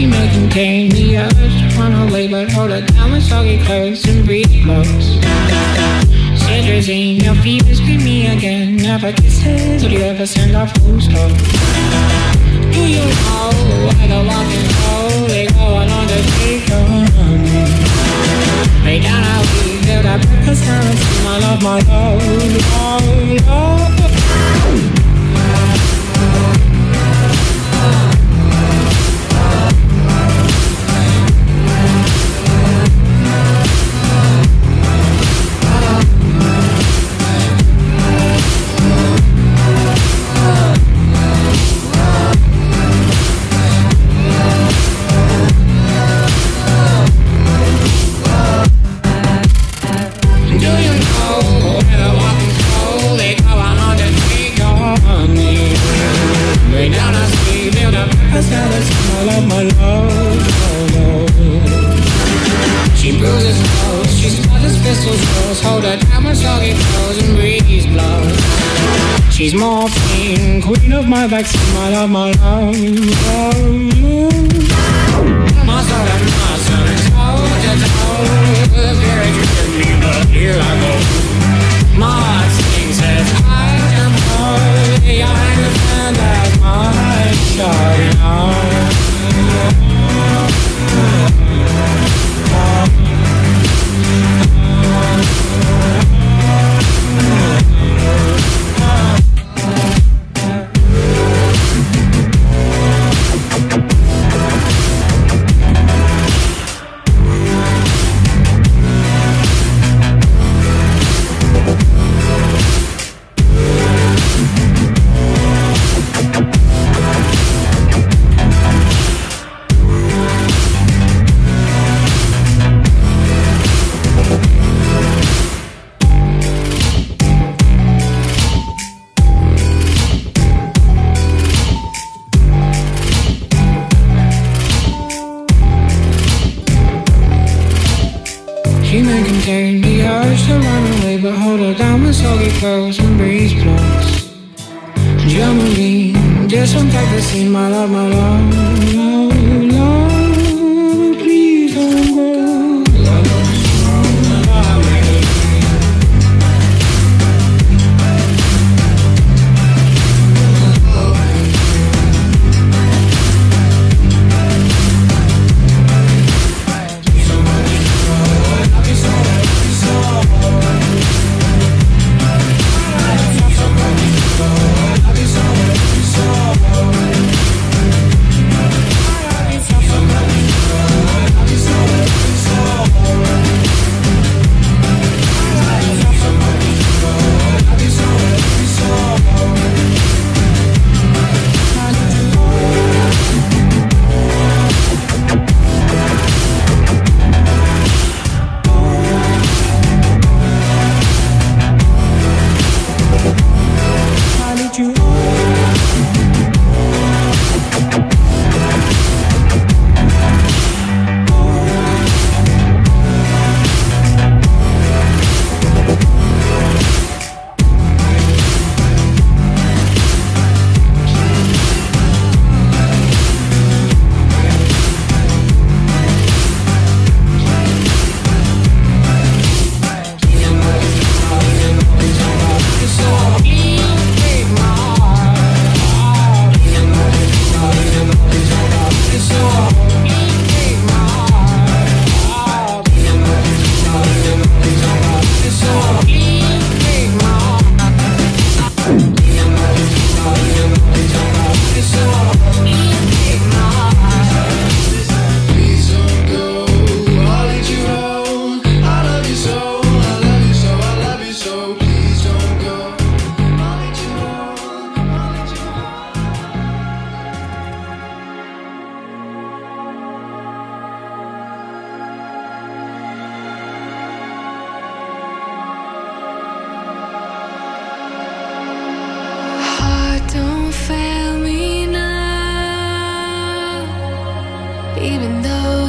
She may contain the urge run away, but hold her down with soggy clothes and breathe close. Cetirizine, your fever scream me again. Never kisses, would you ever send off full stop? Do you know why the walking go? They go along the on. Lay down, I'll be build up breakfast carrots. My love, my love, Hold her down when soggy clothes and breeze blows. She's morphine, queen of my vaccine. My love, my love, oh, Muscle and muscle, toe to toe. Very clothes and breeze blows. Germany, disinfect the scene, my love, my love, love, though